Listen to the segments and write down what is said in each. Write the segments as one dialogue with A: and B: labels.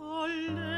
A: Alle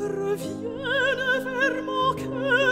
A: Revienne vers mon cœur.